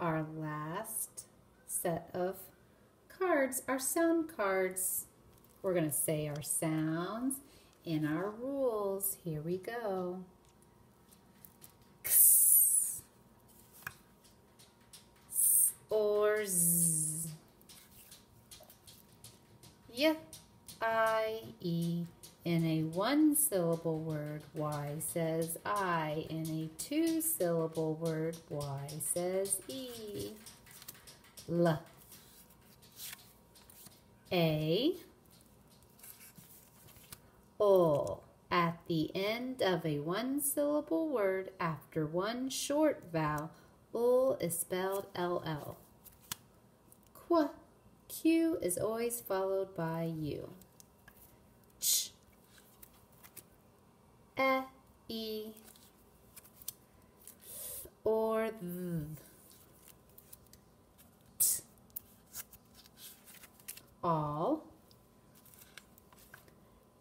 Our last set of cards are sound cards. We're going to say our sounds and our rules. Here we go. X, or Z. Y, I, E. In a one syllable word, Y says I. In a two syllable word, Y says E. L. A. O. At the end of a one syllable word after one short vowel, ul is spelled LL. Qu. Q is always followed by U. Ch. E. Or th. T. All.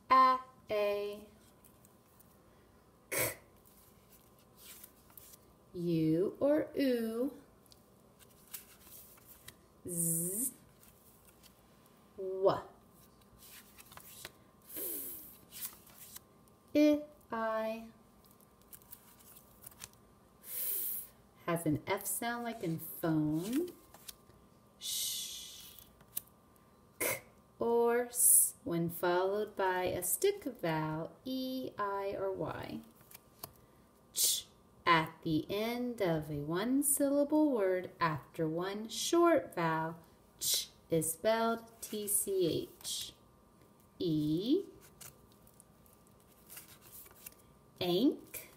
A. A. K. U or oo. Z. W. I, I. Has an F sound like in phone. Sh. K or S when followed by a stick vowel, E, I, or Y. Ch. At the end of a one syllable word after one short vowel, ch is spelled TCH. E, ink,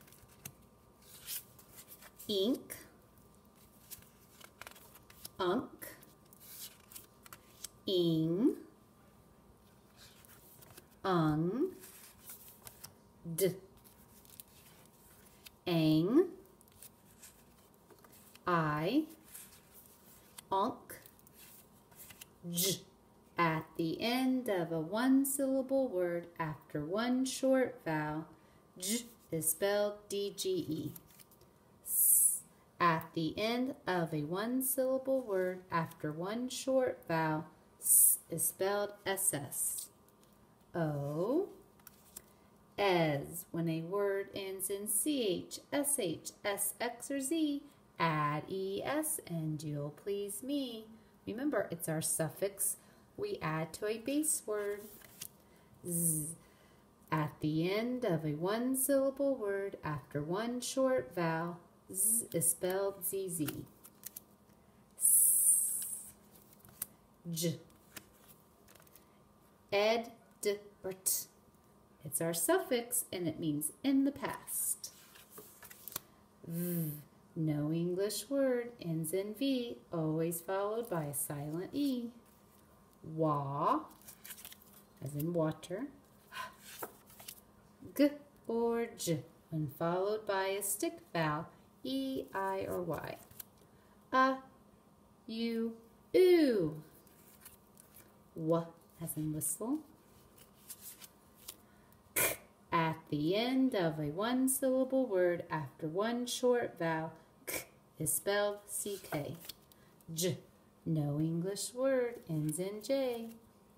ink, unk, ing, ung, d, ang, I, onk, j. At the end of a one syllable word after one short vowel, j is spelled DGE. At the end of a one syllable word after one short vowel, is spelled SS. O. As. When a word ends in CH, SH, SX, or Z, add ES and you'll please me. Remember, it's our suffix we add to a base word. Z. At the end of a one syllable word after one short vowel, Z is spelled ZZ. S. J. Ed, d, or t. It's our suffix and it means in the past. V. No English word ends in V, always followed by a silent E. Wa, as in water. G or J, when followed by a stick vowel, E, I, or Y. A, U, oo. W, as in whistle. K, at the end of a one syllable word after one short vowel, K is spelled CK. J, no English word ends in J.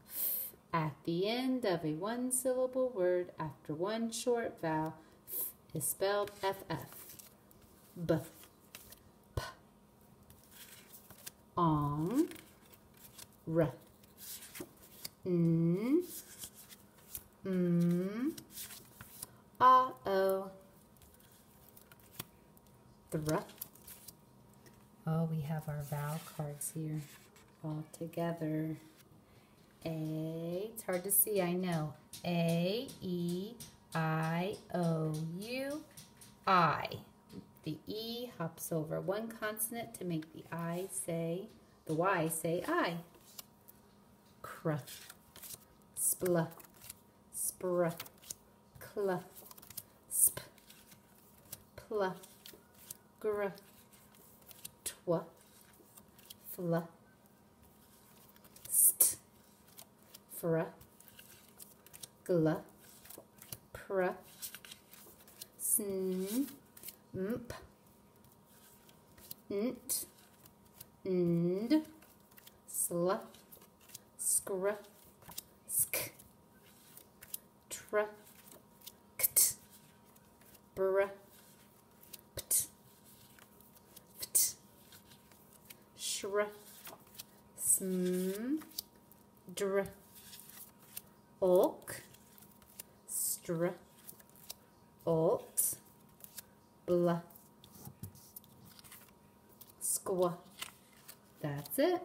F, at the end of a one syllable word after one short vowel, F is spelled FF. B, P, ong, R, N, M, A, O, Thr, Oh, we have our vowel cards here all together. A, hard to see, I know. A, E, I, O, U, I. The E hops over one consonant to make the I say, the Y say I. Cr, spl, spr, cl, sp, pl, gr, tw, fl, fr, gl, pr, sn, mp, nt, nd, sl, scr, sk, tr, kt, br, pt, pt, shr, sm, dr, ok, str, alt, blah, squa. That's it.